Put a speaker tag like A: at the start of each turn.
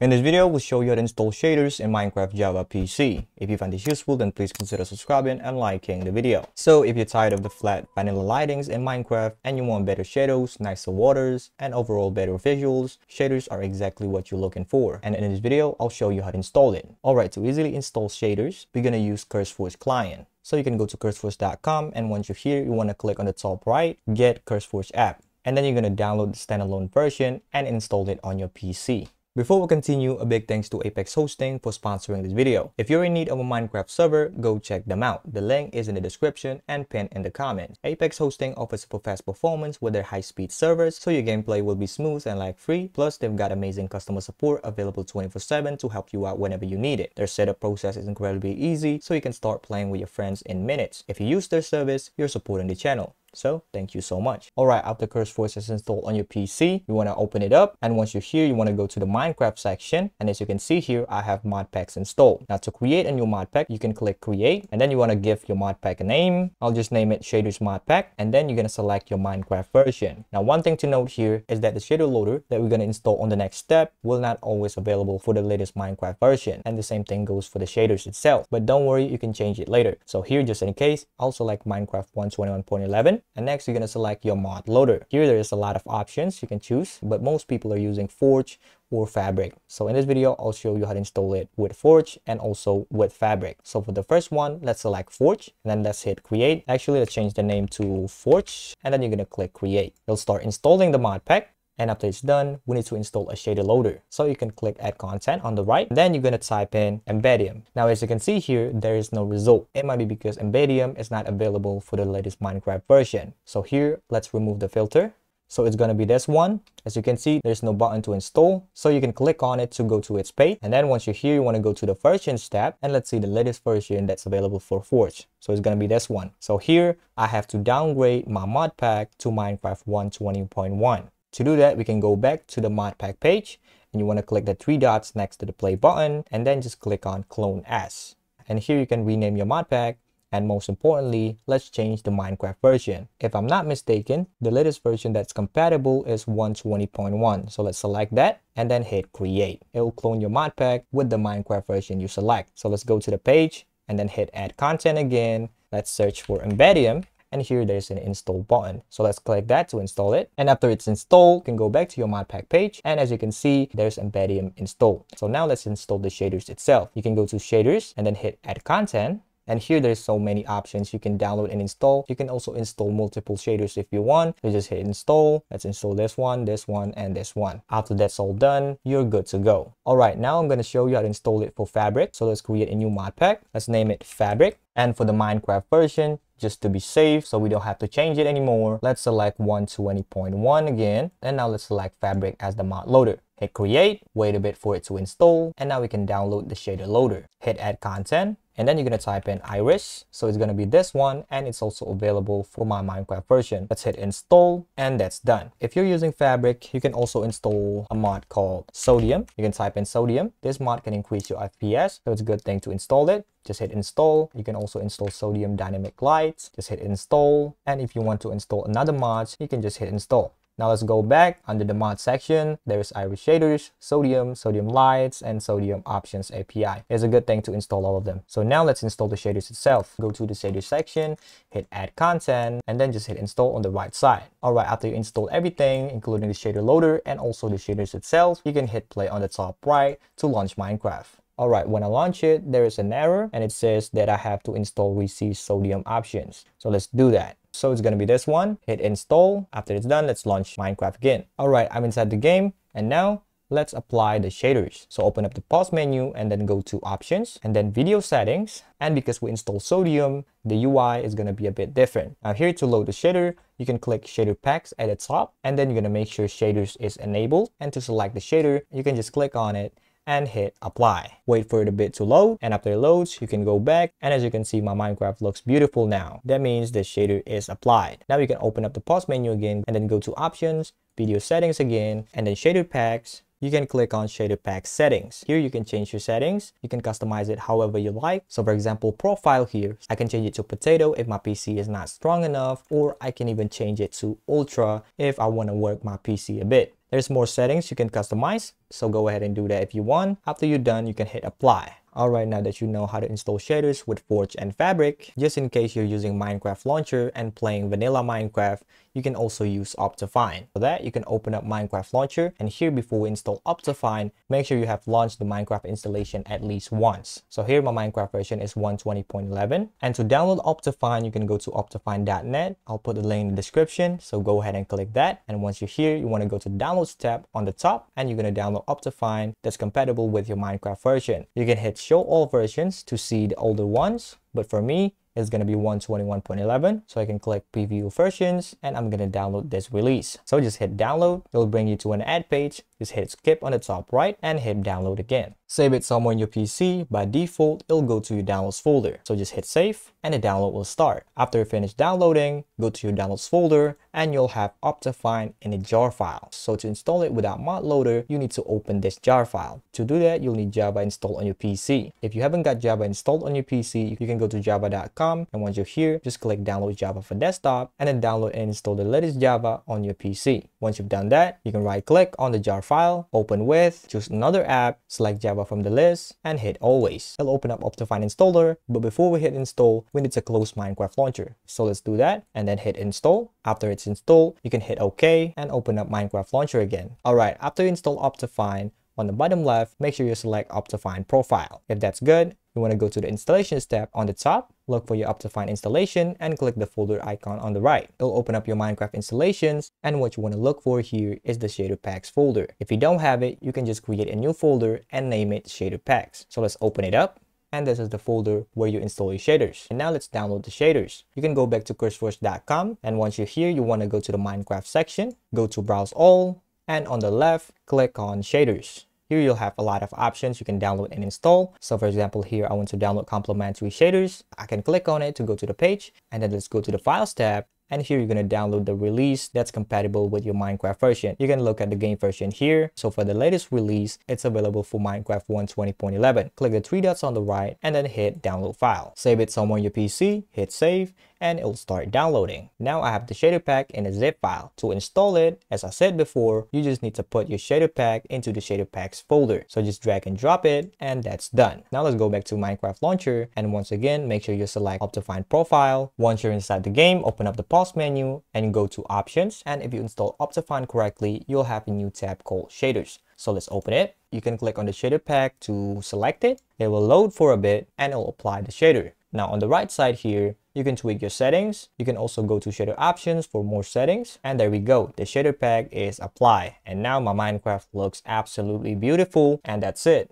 A: In this video, we'll show you how to install shaders in Minecraft Java PC. If you find this useful, then please consider subscribing and liking the video. So if you're tired of the flat vanilla lightings in Minecraft and you want better shadows, nicer waters, and overall better visuals, shaders are exactly what you're looking for. And in this video, I'll show you how to install it. Alright, to easily install shaders, we're gonna use CurseForge client. So you can go to curseforge.com and once you're here, you wanna click on the top right, get CurseForge app. And then you're gonna download the standalone version and install it on your PC. Before we continue, a big thanks to Apex Hosting for sponsoring this video. If you're in need of a Minecraft server, go check them out. The link is in the description and pinned in the comments. Apex Hosting offers super fast performance with their high-speed servers, so your gameplay will be smooth and lag-free. Plus, they've got amazing customer support available 24-7 to help you out whenever you need it. Their setup process is incredibly easy, so you can start playing with your friends in minutes. If you use their service, you're supporting the channel. So thank you so much. All right, after Curse CurseForge is installed on your PC, you want to open it up. And once you're here, you want to go to the Minecraft section. And as you can see here, I have mod packs installed. Now to create a new mod pack, you can click create and then you want to give your mod pack a name. I'll just name it shaders mod pack. And then you're going to select your Minecraft version. Now, one thing to note here is that the shader loader that we're going to install on the next step will not always available for the latest Minecraft version. And the same thing goes for the shaders itself. But don't worry, you can change it later. So here, just in case, I'll select Minecraft 121.11 and next you're going to select your mod loader. Here there is a lot of options you can choose, but most people are using Forge or Fabric. So in this video, I'll show you how to install it with Forge and also with Fabric. So for the first one, let's select Forge and then let's hit create. Actually, let's change the name to Forge and then you're going to click create. You'll start installing the mod pack and after it's done, we need to install a shader loader. So you can click add content on the right. Then you're going to type in Embeddium. Now, as you can see here, there is no result. It might be because Embeddium is not available for the latest Minecraft version. So here, let's remove the filter. So it's going to be this one. As you can see, there's no button to install. So you can click on it to go to its page. And then once you're here, you want to go to the versions tab and let's see the latest version that's available for Forge. So it's going to be this one. So here I have to downgrade my mod pack to Minecraft 120.1. To do that, we can go back to the modpack page and you want to click the three dots next to the play button and then just click on clone as. And here you can rename your modpack and most importantly, let's change the Minecraft version. If I'm not mistaken, the latest version that's compatible is 120.1. So let's select that and then hit create. It will clone your modpack with the Minecraft version you select. So let's go to the page and then hit add content again. Let's search for Embeddium and here there's an install button. So let's click that to install it. And after it's installed, you can go back to your modpack page. And as you can see, there's Embeddium installed. So now let's install the shaders itself. You can go to shaders and then hit add content. And here there's so many options you can download and install. You can also install multiple shaders if you want. You just hit install. Let's install this one, this one, and this one. After that's all done, you're good to go. All right, now I'm going to show you how to install it for Fabric. So let's create a new mod pack. Let's name it Fabric. And for the Minecraft version, just to be safe so we don't have to change it anymore, let's select 120.1 again. And now let's select Fabric as the mod loader. Hit create, wait a bit for it to install, and now we can download the shader loader. Hit add content, and then you're going to type in iris so it's going to be this one and it's also available for my minecraft version. Let's hit install and that's done. If you're using fabric you can also install a mod called sodium. You can type in sodium. This mod can increase your fps so it's a good thing to install it. Just hit install. You can also install sodium dynamic lights. Just hit install. And if you want to install another mod you can just hit install now let's go back under the mod section. There's Iris shaders, sodium, sodium lights, and sodium options API. It's a good thing to install all of them. So now let's install the shaders itself. Go to the shaders section, hit add content, and then just hit install on the right side. Alright, after you install everything, including the shader loader and also the shaders itself, you can hit play on the top right to launch Minecraft. Alright, when I launch it, there is an error and it says that I have to install Reese's sodium options. So let's do that. So it's to be this one. Hit install. After it's done, let's launch Minecraft again. All right, I'm inside the game. And now let's apply the shaders. So open up the pause menu and then go to options and then video settings. And because we install sodium, the UI is to be a bit different. Now here to load the shader, you can click shader packs at the top and then you're to make sure shaders is enabled. And to select the shader, you can just click on it and hit apply. Wait for it a bit to load and after it loads, you can go back and as you can see, my Minecraft looks beautiful now. That means the shader is applied. Now you can open up the pause menu again and then go to options, video settings again, and then shader packs, you can click on shader pack settings. Here you can change your settings. You can customize it however you like. So for example, profile here, I can change it to potato if my PC is not strong enough, or I can even change it to ultra if I want to work my PC a bit. There's more settings you can customize, so go ahead and do that if you want. After you're done, you can hit apply. Alright, now that you know how to install shaders with Forge and Fabric, just in case you're using Minecraft Launcher and playing vanilla Minecraft, you can also use Optifine. For that, you can open up Minecraft Launcher and here before we install Optifine, make sure you have launched the Minecraft installation at least once. So here my Minecraft version is 120.11 and to download Optifine, you can go to optifine.net. I'll put the link in the description, so go ahead and click that. And once you're here, you want to go to Downloads tab on the top and you're going to download Optifine that's compatible with your Minecraft version. You can hit show all versions to see the older ones, but for me, it's going to be 121.11 so I can click preview versions and I'm going to download this release. So just hit download it'll bring you to an ad page just hit skip on the top right and hit download again. Save it somewhere in your PC by default it'll go to your downloads folder. So just hit save and the download will start. After you finish downloading go to your downloads folder and you'll have Optifine in a jar file. So to install it without mod loader you need to open this jar file. To do that you'll need Java installed on your PC if you haven't got Java installed on your PC you can go to java.com and once you're here, just click download Java for desktop and then download and install the latest Java on your PC. Once you've done that, you can right click on the jar file, open with, choose another app, select Java from the list and hit always. It'll open up Optifine installer, but before we hit install, we need to close Minecraft launcher. So let's do that and then hit install. After it's installed, you can hit OK and open up Minecraft launcher again. Alright, after you install Optifine, on the bottom left, make sure you select Optifine profile. If that's good, you want to go to the installations tab on the top, look for your Optifine installation and click the folder icon on the right. It'll open up your Minecraft installations and what you want to look for here is the shader packs folder. If you don't have it, you can just create a new folder and name it shader packs. So let's open it up and this is the folder where you install your shaders. And now let's download the shaders. You can go back to curseforge.com and once you're here, you want to go to the Minecraft section, go to browse all, and on the left, click on shaders. Here you'll have a lot of options you can download and install. So for example, here I want to download complementary shaders. I can click on it to go to the page and then let's go to the files tab and here you're going to download the release that's compatible with your Minecraft version. You can look at the game version here. So for the latest release, it's available for Minecraft 120.11. Click the three dots on the right and then hit download file. Save it somewhere on your PC, hit save, and it'll start downloading. Now I have the shader pack in a zip file. To install it, as I said before, you just need to put your shader pack into the shader packs folder. So just drag and drop it and that's done. Now let's go back to Minecraft launcher and once again, make sure you select Optifine profile. Once you're inside the game, open up the pause menu and go to options. And if you install Optifine correctly, you'll have a new tab called shaders. So let's open it. You can click on the shader pack to select it. It will load for a bit and it will apply the shader. Now on the right side here, you can tweak your settings. You can also go to shader options for more settings. And there we go. The shader pack is applied. And now my Minecraft looks absolutely beautiful. And that's it.